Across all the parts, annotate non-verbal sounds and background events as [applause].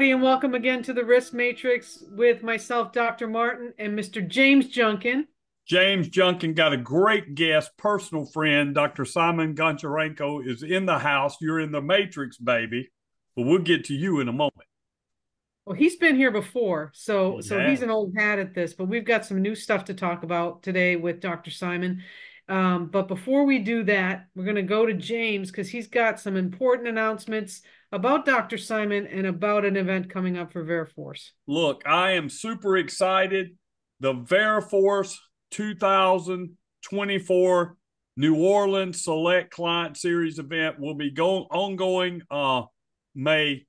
Everybody, and welcome again to the Risk Matrix with myself, Dr. Martin, and Mr. James Junkin. James Junkin got a great guest, personal friend, Dr. Simon Goncharenko is in the house. You're in the Matrix, baby. But we'll get to you in a moment. Well, he's been here before, so yeah. so he's an old hat at this. But we've got some new stuff to talk about today with Dr. Simon. Um, but before we do that, we're going to go to James because he's got some important announcements about Dr. Simon and about an event coming up for Veriforce. Look, I am super excited. The Veriforce 2024 New Orleans Select Client Series event will be going ongoing uh, May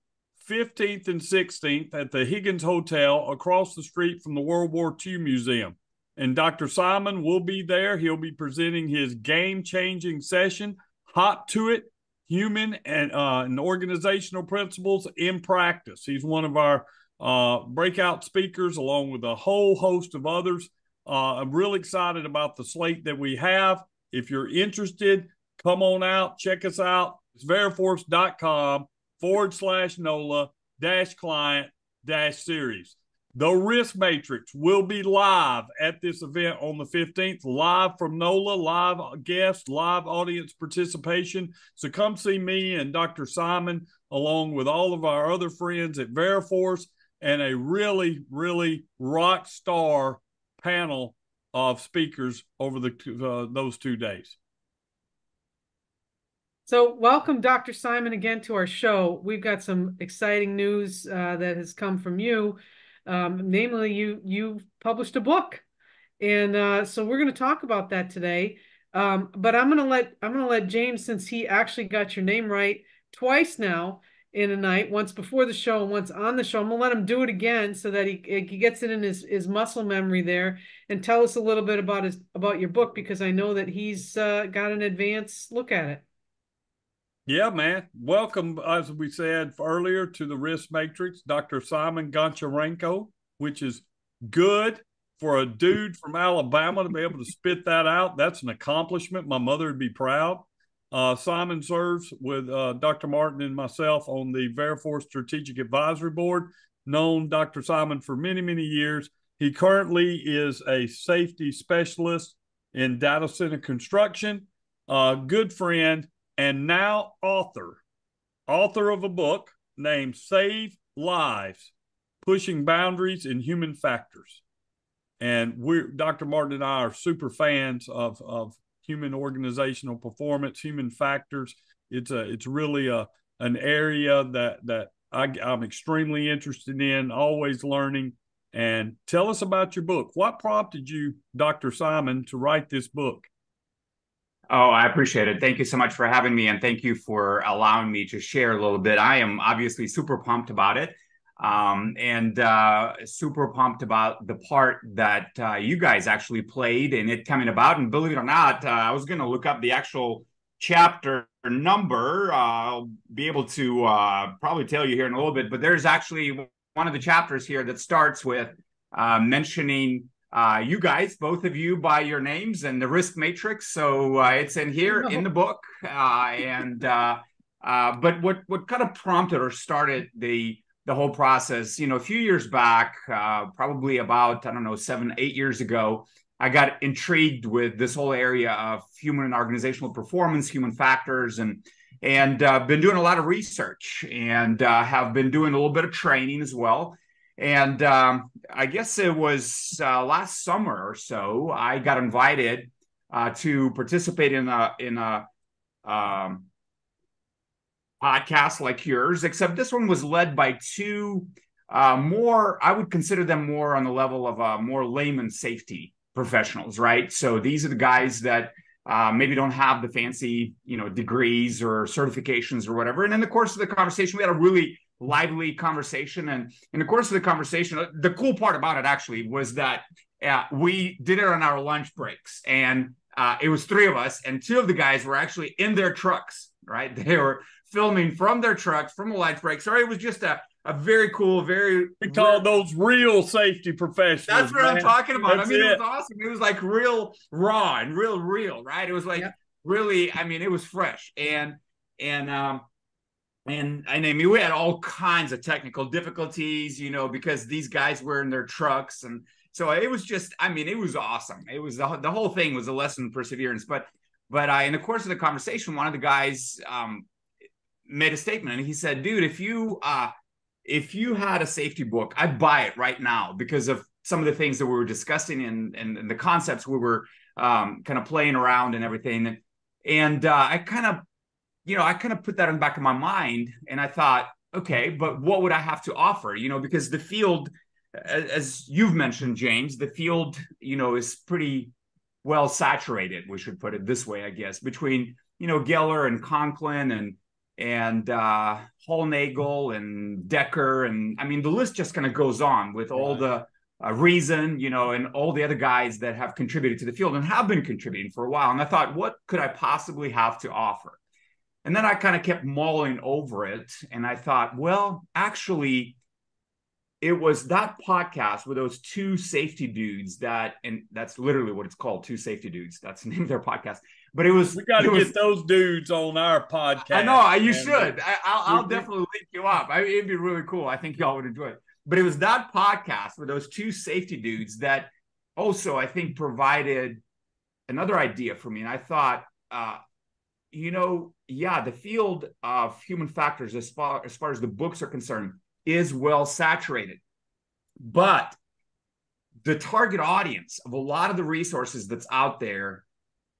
15th and 16th at the Higgins Hotel across the street from the World War II Museum. And Dr. Simon will be there. He'll be presenting his game changing session, Hot to It Human and, uh, and Organizational Principles in Practice. He's one of our uh, breakout speakers, along with a whole host of others. Uh, I'm really excited about the slate that we have. If you're interested, come on out, check us out. It's veriforce.com forward slash NOLA dash client dash series. The Risk Matrix will be live at this event on the 15th, live from NOLA, live guests, live audience participation. So come see me and Dr. Simon, along with all of our other friends at Veriforce, and a really, really rock star panel of speakers over the uh, those two days. So, welcome, Dr. Simon, again to our show. We've got some exciting news uh, that has come from you. Um, namely, you you published a book, and uh, so we're going to talk about that today. Um, but I'm going to let I'm going to let James, since he actually got your name right twice now, in a night, once before the show and once on the show. I'm gonna let him do it again so that he he gets it in his his muscle memory there, and tell us a little bit about his about your book because I know that he's uh, got an advanced look at it. Yeah, man. Welcome, as we said earlier, to the Risk Matrix, Dr. Simon Goncharenko, which is good for a dude from Alabama to be able to spit that out. That's an accomplishment. My mother would be proud. Uh, Simon serves with uh, Dr. Martin and myself on the Veriforce Strategic Advisory Board, known Dr. Simon for many, many years. He currently is a safety specialist in data center construction, a good friend, and now author, author of a book named Save Lives Pushing Boundaries in Human Factors. And we're Dr. Martin and I are super fans of, of human organizational performance, human factors. It's a it's really a an area that that I, I'm extremely interested in, always learning. And tell us about your book. What prompted you, Dr. Simon, to write this book? Oh, I appreciate it. Thank you so much for having me, and thank you for allowing me to share a little bit. I am obviously super pumped about it um, and uh, super pumped about the part that uh, you guys actually played in it coming about. And believe it or not, uh, I was going to look up the actual chapter number. Uh, I'll be able to uh, probably tell you here in a little bit, but there's actually one of the chapters here that starts with uh, you guys, both of you, by your names and the risk matrix. So it's in here [laughs] in the book. and but what what kind of prompted or started the the whole process. You know, a few years back, uh, probably about, I don't know, seven, eight years ago, I got intrigued with this whole area of human and organizational performance, human factors, and and uh, been doing a lot of research and uh, have been doing a little bit of training as well. And um, I guess it was uh, last summer or so, I got invited uh, to participate in a in a um, podcast like yours, except this one was led by two uh, more, I would consider them more on the level of uh, more layman safety professionals, right? So these are the guys that uh, maybe don't have the fancy, you know, degrees or certifications or whatever. And in the course of the conversation, we had a really lively conversation. And in the course of the conversation, the cool part about it actually was that uh, we did it on our lunch breaks, and uh, it was three of us, and two of the guys were actually in their trucks. Right, [laughs] they were filming from their trucks from a lunch break. Sorry, it was just a a very cool, very we call those real safety professionals. That's what man. I'm talking about. That's I mean, it. it. was awesome. It was like real raw and real real, right? It was like really, I mean, it was fresh. And and um and and I mean we had all kinds of technical difficulties, you know, because these guys were in their trucks, and so it was just, I mean, it was awesome. It was the, the whole thing was a lesson in perseverance. But but I, in the course of the conversation, one of the guys um, made a statement, and he said, "Dude, if you uh, if you had a safety book, I'd buy it right now because of some of the things that we were discussing and and, and the concepts we were um, kind of playing around and everything." And, uh, I kind of you know, I kind of put that in the back of my mind and I thought, okay, but what would I have to offer? You know, because the field, as you've mentioned, James, the field, you know, is pretty well saturated. We should put it this way, I guess, between you know Geller and Conklin and and uh, Hollnagel and Dekker and I mean the list just kind of goes on with all the uh, Reason, you know, and all the other guys that have contributed to the field and have been contributing for a while. And I thought, what could I possibly have to offer? And then I kind of kept mulling over it. And I thought, well, actually, it was that podcast with those two safety dudes that, and that's literally what it's called, two safety dudes. That's the [laughs] name of their podcast. But it was we got to get was, those dudes on our podcast. I know you should. I, will definitely link you up. I, it'd be really cool. I think y'all would enjoy it. But it was that podcast with those two safety dudes that also I think provided another idea for me. And I thought, uh, you know, yeah, the field of human factors, as far as far as the books are concerned, is well saturated. But the target audience of a lot of the resources that's out there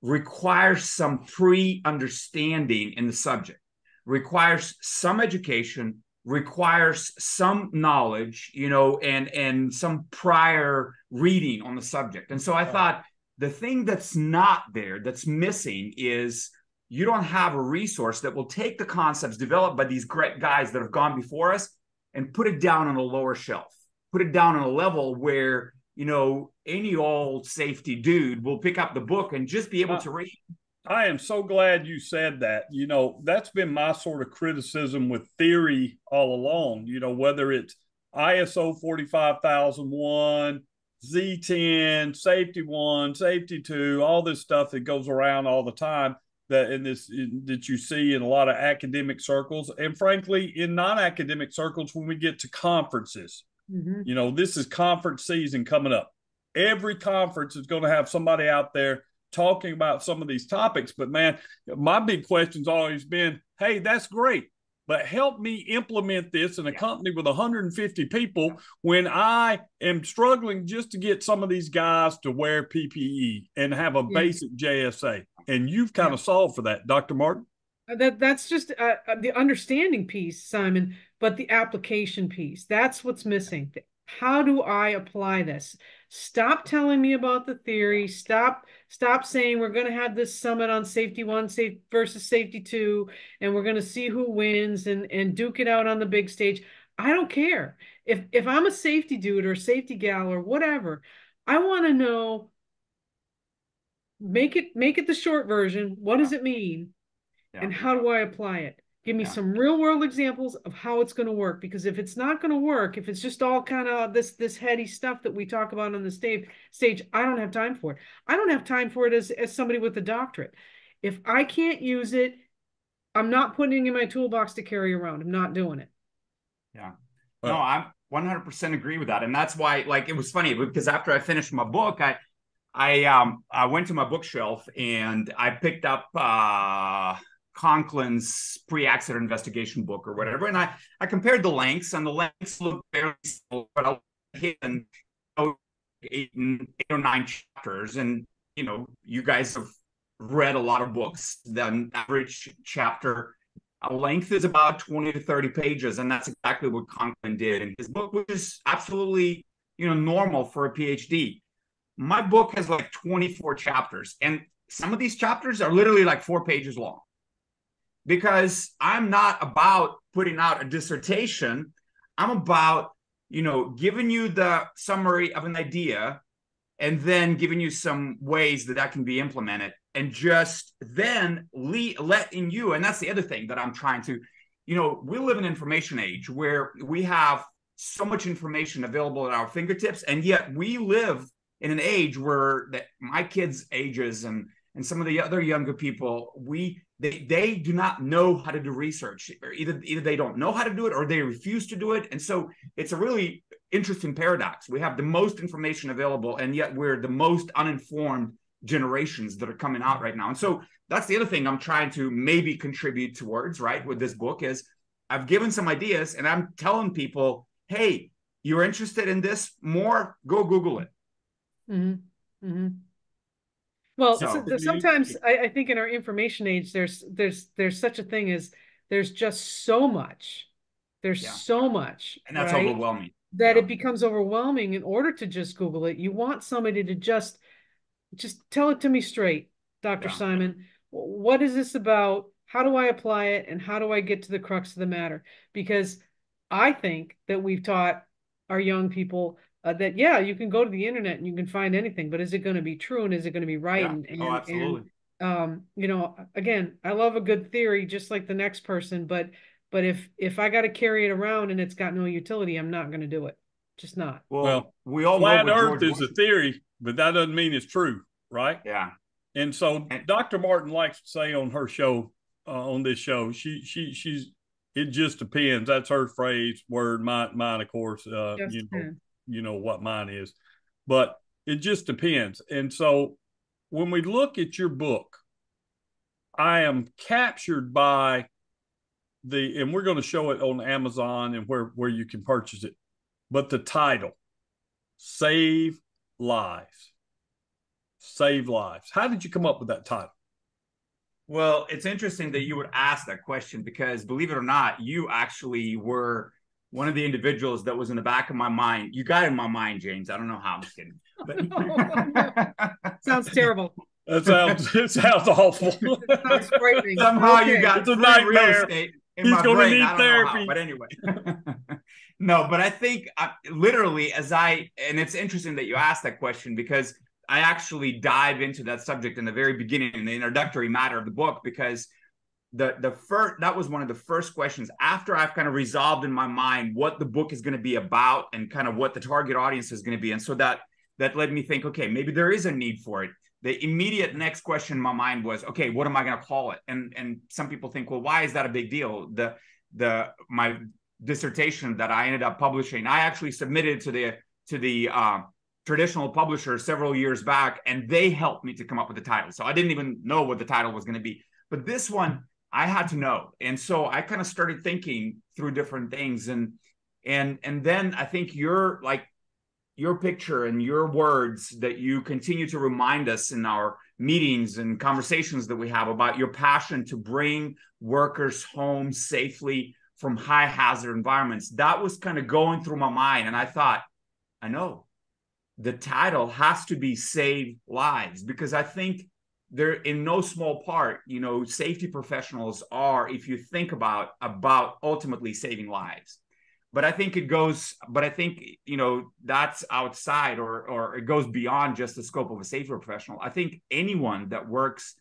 requires some pre-understanding in the subject, requires some education, requires some knowledge, you know, and and some prior reading on the subject. And so I thought the thing that's not there, that's missing, is you don't have a resource that will take the concepts developed by these great guys that have gone before us and put it down on a lower shelf, put it down on a level where, you know, any old safety dude will pick up the book and just be able uh, to read. I am so glad you said that. You know, that's been my sort of criticism with theory all along, you know, whether it's ISO 45001, Z10, safety one, safety two, all this stuff that goes around all the time that in this in, that you see in a lot of academic circles and frankly in non-academic circles when we get to conferences. Mm-hmm. you know this is conference season coming up. Every conference is going to have somebody out there talking about some of these topics but man my big question's always been hey that's great but help me implement this in a company with 150 people when I am struggling just to get some of these guys to wear PPE and have a basic JSA. And you've kind of solved for that, Dr. Martin. Uh, that that's just uh, uh, the understanding piece, Simon, but the application piece. That's what's missing. How do I apply this? Stop telling me about the theory. Stop stop saying we're going to have this summit on safety one safe versus safety two and we're going to see who wins and and duke it out on the big stage. I don't care. If if I'm a safety dude or safety gal or whatever, I want to know make it make it the short version. What does it mean? Yeah. And how do I apply it? Give me yeah. some real world examples of how it's going to work. Because if it's not going to work, if it's just all kind of this this heady stuff that we talk about on the stage, stage, I don't have time for it. I don't have time for it as as somebody with a doctorate. If I can't use it, I'm not putting it in my toolbox to carry around. I'm not doing it. Yeah. No, I'm 100% agree with that, and that's why. Like, it was funny because after I finished my book, I I um I went to my bookshelf and I picked up uh Conklin's pre-accident investigation book or whatever, and I I compared the lengths, and the lengths look very similar, but I'll hit in eight, eight or nine chapters, and you know you guys have read a lot of books. The average chapter length is about twenty to thirty pages, and that's exactly what Conklin did in his book, which is absolutely you know normal for a PhD. My book has like twenty four chapters, and some of these chapters are literally like four pages long because I'm not about putting out a dissertation. I'm about, you know, giving you the summary of an idea and then giving you some ways that that can be implemented and just then le- letting you and that's the other thing that i'm trying to you know we live in an information age where we have so much information available at our fingertips and yet we live in an age where that my kids ages and and some of the other younger people we they they do not know how to do research. Or either either they don't know how to do it or they refuse to do it. And so it's a really interesting paradox. We have the most information available and yet we're the most uninformed generations that are coming out right now. And so that's the other thing i'm trying to maybe contribute towards right with this book is i've given some ideas and i'm telling people hey you're interested in this more? Go google it. Mm-hmm. Mm-hmm. Well, so, so sometimes I, I, think in our information age, there's there's there's such a thing as there's just so much. There's yeah. so much, and that's right? overwhelming. That yeah. it becomes overwhelming. In order to just Google it, you want somebody to just just tell it to me straight, Doctor yeah. Simon. What is this about? How do I apply it, and how do I get to the crux of the matter? Because I think that we've taught our young people uh, that yeah you can go to the internet and you can find anything but is it going to be true and is it going to be right? Yeah. and, oh, and, oh, absolutely. And, um you know again i love a good theory just like the next person but but if if i got to carry it around and it's got no utility i'm not going to do it. Just not. Well, well we all flat earth is a theory but that doesn't mean it's true right? Yeah. And so and, dr martin likes to say on her show uh, on this show she she she's it just depends. That's her phrase word mine mine of course uh you know you know what mine is, but it just depends. And so when we look at your book, I am captured by the, and we're going to show it on Amazon and where where you can purchase it. But the title, "Save Lives," save lives. How did you come up with that title? Well, it's interesting that you would ask that question because, believe it or not, you actually were one of the individuals that was in the back of my mind. You got in my mind, James. I don't know how I'm just kidding. But... [laughs] [laughs] sounds terrible. That sounds [laughs] it sounds awful. sounds Somehow okay. you got it's a nightmare. He's going to need therapy. but anyway, no. But I think I, uh, literally, as I and it's interesting that you asked that question because I actually dive into that subject in the very beginning in the introductory matter of the book because the the first that was one of the first questions after I've kind of resolved in my mind what the book is going to be about and kind of what the target audience is going to be, and so that that led me think, okay, maybe there is a need for it. The immediate next question in my mind was, okay, what am I going to call it? And and some people think, well, why is that a big deal? The the my dissertation that I ended up publishing, I actually submitted to the to the uh, traditional publisher several years back, and they helped me to come up with the title. So I didn't even know what the title was going to be. But this one, I had to know. And so I kind of started thinking through different things. And and and then I think your like your picture and your words that you continue to remind us in our meetings and conversations that we have about your passion to bring workers home safely from high hazard environments that was kind of going through my mind. And I thought I know. The title has to be save lives because I think they're in no small part you know safety professionals are if you think about about ultimately saving lives. But i think it goes but i think you know that's outside or or it goes beyond just the scope of a safety professional. I think anyone that works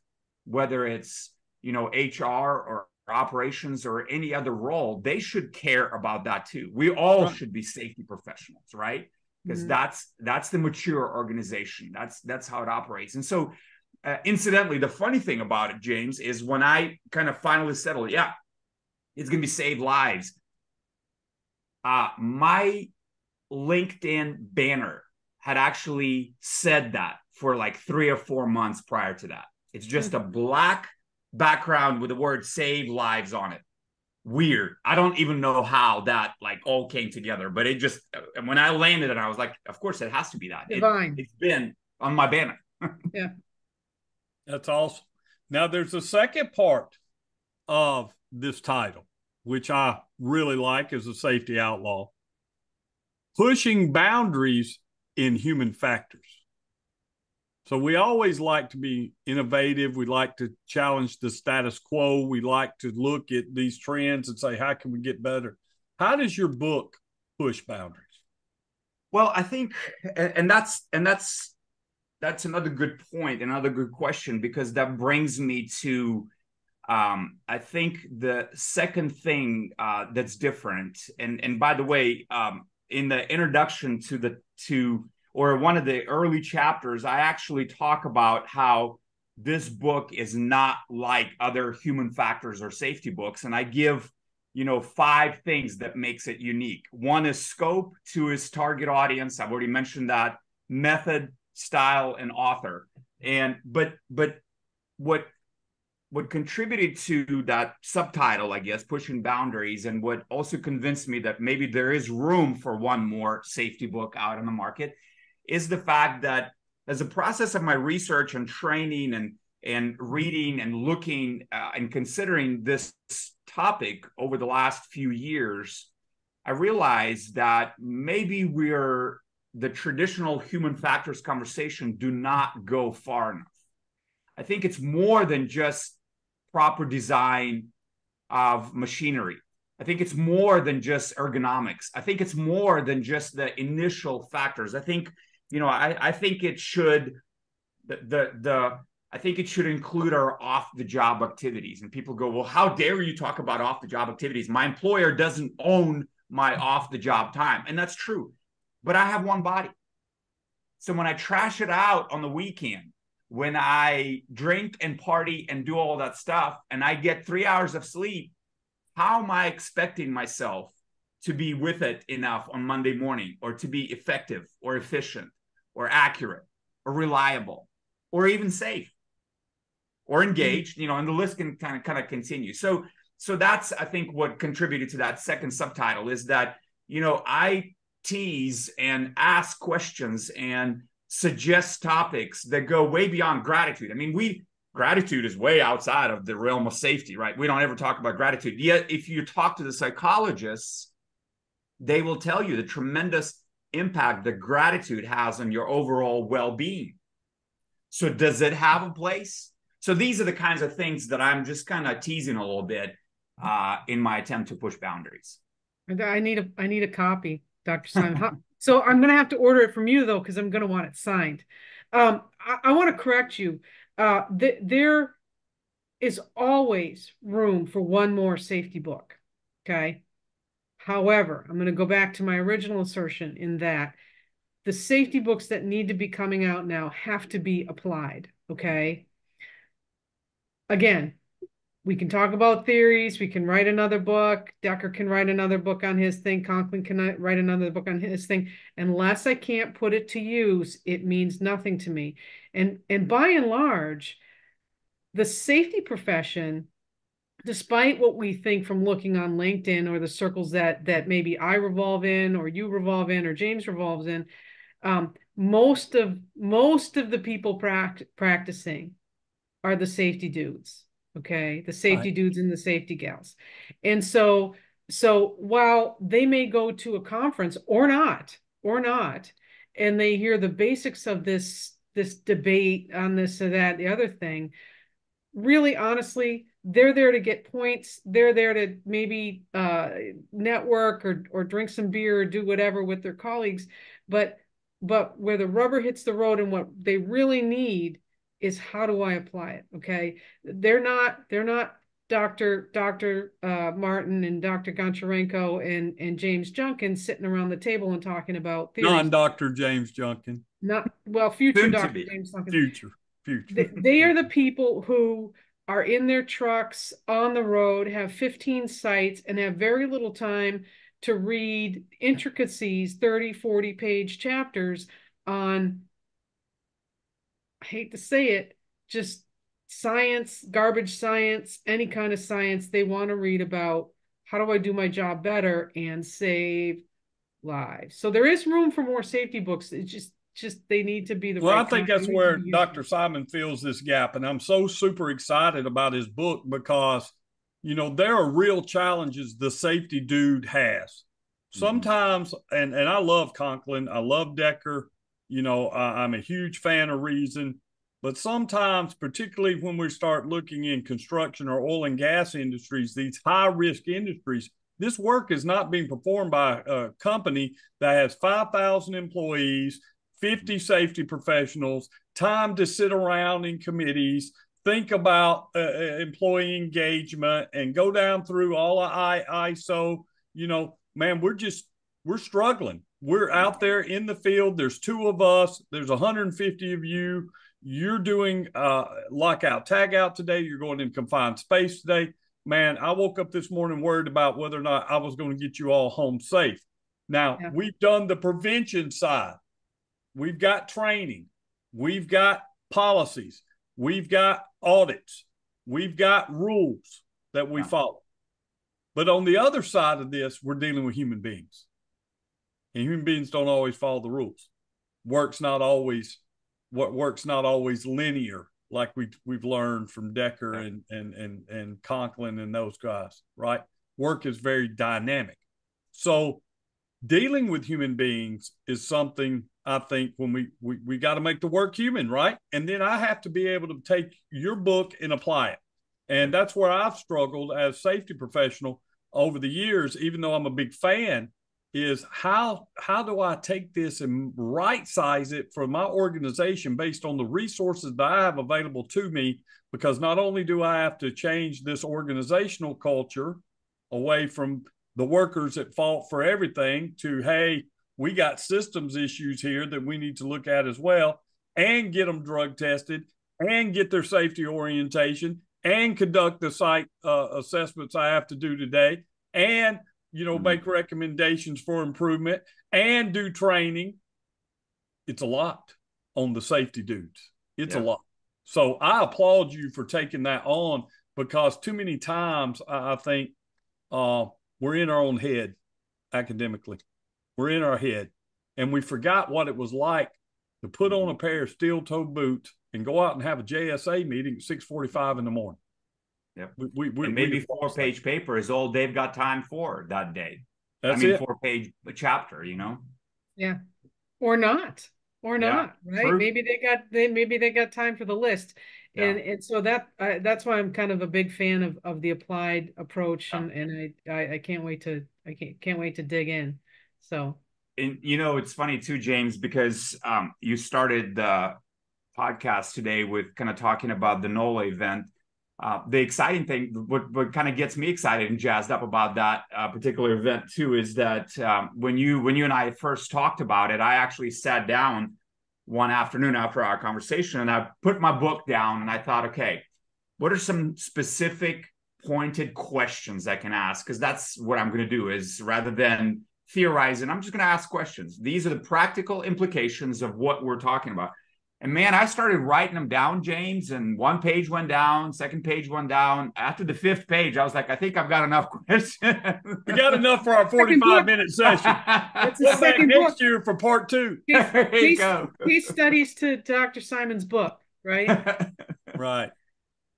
whether it's you know hr or operations or any other role they should care about that too. We all right. should be safety professionals right? Because mm-hmm. that's that's the mature organization. That's that's how it operates. And so uh, incidentally, the funny thing about it, James, is when I kind of finally settled, yeah, it's going to be save lives. Uh, my LinkedIn banner had actually said that for like three or four months prior to that. It's just a black background with the word save lives on it. Weird. I don't even know how that like all came together, but it just, and when I landed it, I was like, of course it has to be that. Divine. It, it's been on my banner. [laughs] yeah. That's awesome. Now, there's a second part of this title, which I really like as a safety outlaw pushing boundaries in human factors. So, we always like to be innovative. We like to challenge the status quo. We like to look at these trends and say, how can we get better? How does your book push boundaries? Well, I think, and that's, and that's, that's another good point, another good question, because that brings me to um, I think the second thing uh, that's different, and and by the way, um, in the introduction to the to or one of the early chapters, I actually talk about how this book is not like other human factors or safety books. And I give, you know, five things that makes it unique. One is scope, two is target audience. I've already mentioned that, method, style, and author. And but but what what contributed to that subtitle, I guess, pushing boundaries, and what also convinced me that maybe there is room for one more safety book out in the market is the fact that as a process of my research and training and and reading and looking uh, and considering this topic over the last few years, I realized that maybe we're the traditional human factors conversation do not go far enough. I think it's more than just proper design of machinery. I think it's more than just ergonomics. I think it's more than just the initial factors. I think, you know, I, I think it should the, the the I think it should include our off the job activities. And people go, well, how dare you talk about off the job activities? My employer doesn't own my off the job time. And that's true. But I have one body. So when I trash it out on the weekend, when I drink and party and do all that stuff and I get three hours of sleep, how am I expecting myself to be with it enough on Monday morning or to be effective or efficient or accurate or reliable or even safe or mm-hmm. engaged, you know, and the list can kind of kind of continue. So so that's I think what contributed to that second subtitle is that, you know, I tease and ask questions and suggest topics that go way beyond gratitude. I mean, we gratitude is way outside of the realm of safety, right? We don't ever talk about gratitude. Yet, if you talk to the psychologists, they will tell you the tremendous impact that gratitude has on your overall well being. So, does it have a place? So, these are the kinds of things that I'm just kind of teasing a little bit uh, in my attempt to push boundaries. I need a I need a copy, Dr. Simon. So I'm going to have to order it from you though, because I'm going to want it signed. Um, I, I want to correct you. Uh, th- there is always room for one more safety book. Okay. However, I'm going to go back to my original assertion in that the safety books that need to be coming out now have to be applied. Okay. Again, we can talk about theories. We can write another book. Dekker can write another book on his thing. Conklin can write another book on his thing. Unless I can't put it to use, it means nothing to me. And and by and large, the safety profession, despite what we think from looking on LinkedIn or the circles that that maybe I revolve in, or you revolve in, or James revolves in, um, most of most of the people pract- practicing are the safety dudes okay? The safety right. dudes and the safety gals. And so so while they may go to a conference or not or not and they hear the basics of this this debate on this or that the other thing really honestly they're there to get points. They're there to maybe uh, network or or drink some beer or do whatever with their colleagues. But but where the rubber hits the road and what they really need is how do I apply it? Okay. They're not, they're not Dr. Dr. Uh, Martin and Dr. Goncharenko and, and James Junkin sitting around the table and talking about Non Dr. James Junkin. Not well, future Dr. James Junkin. Future, future. They, they are the people who are in their trucks on the road, have 15 sites, and have very little time to read intricacies, 30, 40 page chapters on I hate to say it, just science, garbage science, any kind of science they want to read about how do I do my job better and save lives. So there is room for more safety books. It's just just they need to be the well right i think that's where dr simon fills this gap and i'm so super excited about his book because you know there are real challenges the safety dude has mm-hmm. sometimes and and i love conklin i love dekker you know, I'm a huge fan of reason, but sometimes, particularly when we start looking in construction or oil and gas industries, these high risk industries, this work is not being performed by a company that has 5,000 employees, 50 safety professionals, time to sit around in committees, think about uh, uh employee engagement, and go down through all of ISO. You know, man, we're just we're struggling we're out there in the field. There's two of us. There's 150 of you. you're doing uh, lockout tagout today. You're going in confined space today. Man, I woke up this morning worried about whether or not I was going to get you all home safe. Now, yeah. we've done the prevention side. We've got training. We've got policies. We've got audits. We've got rules that we yeah. follow. But on the other side of this, we're dealing with human beings. And human beings don't always follow the rules. Work's not always what work's not always linear, like we we've learned from Dekker and and and and Conklin and those guys, right? Work is very dynamic. So dealing with human beings is something I think when we we, we got to make the work human, right? And then I have to be able to take your book and apply it. And that's where I've struggled as safety professional over the years, even though I'm a big fan, is how how do I take this and right size it for my organization based on the resources that I have available to me? Because not only do I have to change this organizational culture away from the workers at fault for everything to hey, we got systems issues here that we need to look at as well, and get them drug tested and get their safety orientation and conduct the site uh, assessments I have to do today and you know, mm-hmm. make recommendations for improvement and do training. It's a lot on the safety dudes. It's yeah. a lot. So I applaud you for taking that on because too many times I think uh, we're in our own head academically. We're in our head and we forgot what it was like to put on a pair of steel toe boots and go out and have a JSA meeting at 645 in the morning. Yep. We, we, we and maybe four page that. paper is all they've got time for that day. That's I mean, it. four page chapter, you know? Yeah. Or not. Or not, yeah, right? True. Maybe they got they maybe they got time for the list. Yeah. And and so that uh, that's why I'm kind of a big fan of of the applied approach and yeah. and I, I I can't wait to I can't can't wait to dig in. So and you know it's funny too James because um you started the podcast today with kind of talking about the NOLA event uh, the exciting thing, what, what kind of gets me excited and jazzed up about that uh, particular event too, is that um, when you when you and I first talked about it, I actually sat down one afternoon after our conversation and I put my book down and I thought, okay, what are some specific pointed questions I can ask? Because that's what I'm going to do. Is rather than theorizing, I'm just going to ask questions. These are the practical implications of what we're talking about. And man, I started writing them down, James, and one page went down, second page went down. After the fifth page, I was like, I think I've got enough [laughs] questions. we got enough for our 45 minute session. [laughs] It's the second next book. year for part two. Case, there you case, go. Case studies to Dr. Simon's book, right? [laughs] right.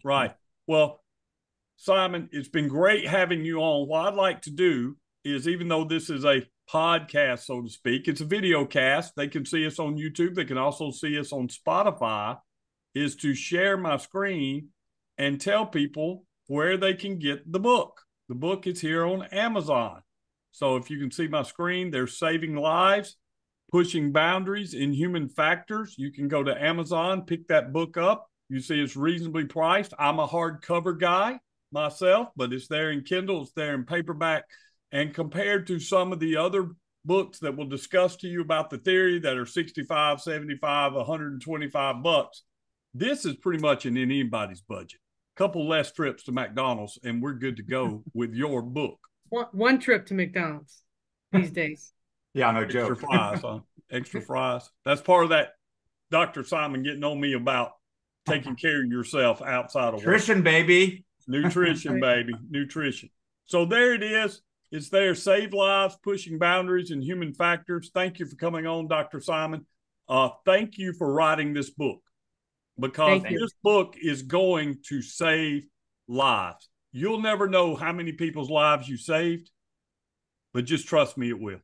Right. Well, Simon, it's been great having you on. What I'd like to do is, even though this is a podcast, so to speak. It's a video cast. They can see us on YouTube. They can also see us on Spotify. Is to share my screen and tell people where they can get the book. The book is here on Amazon. So if you can see my screen, they're Saving Lives, Pushing Boundaries in Human Factors. You can go to Amazon, pick that book up. You see it's reasonably priced. I'm a hardcover guy myself, but it's there in Kindle, it's there in paperback and compared to some of the other books that will discuss to you about the theory that are 65, 75, 125 bucks, this is pretty much in anybody's budget. A couple less trips to McDonald's, and we're good to go [laughs] with your book. One, one trip to McDonald's these [laughs] days. yeah, no Extra joke. fries, huh? Extra [laughs] fries. That's part of that Dr. Simon getting on me about taking care of yourself outside of nutrition, work. baby. Nutrition, baby. Nutrition. So there it is. It's there, Save Lives, Pushing Boundaries and Human Factors. Thank you for coming on, Dr. Simon. Uh, thank you for writing this book because this book is going to save lives. You'll never know how many people's lives you saved, but just trust me, it will.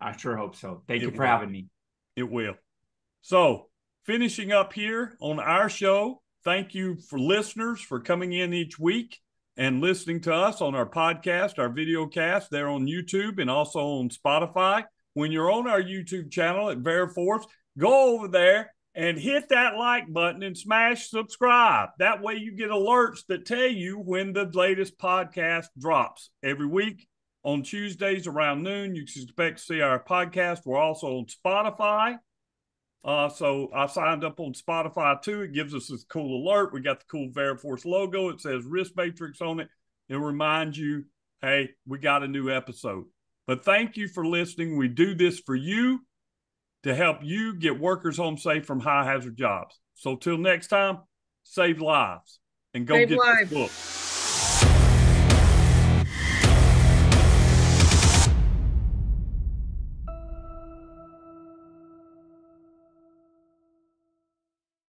I sure hope so. Thank it you for will. having me. It will. So, finishing up here on our show, thank you for listeners for coming in each week and listening to us on our podcast, our video cast there on YouTube and also on Spotify. When you're on our YouTube channel at Veriforce, go over there and hit that like button and smash subscribe. That way you get alerts that tell you when the latest podcast drops every week. On Tuesdays around noon, you can expect to see our podcast. We're also on Spotify, Uh, so I signed up on Spotify too. It gives us this cool alert. We got the cool Veriforce logo. It says Risk Matrix on it. It reminds you, hey, we got a new episode. But thank you for listening. We do this for you to help you get workers home safe from high hazard jobs. So till next time, save lives and go Save get lives. this book.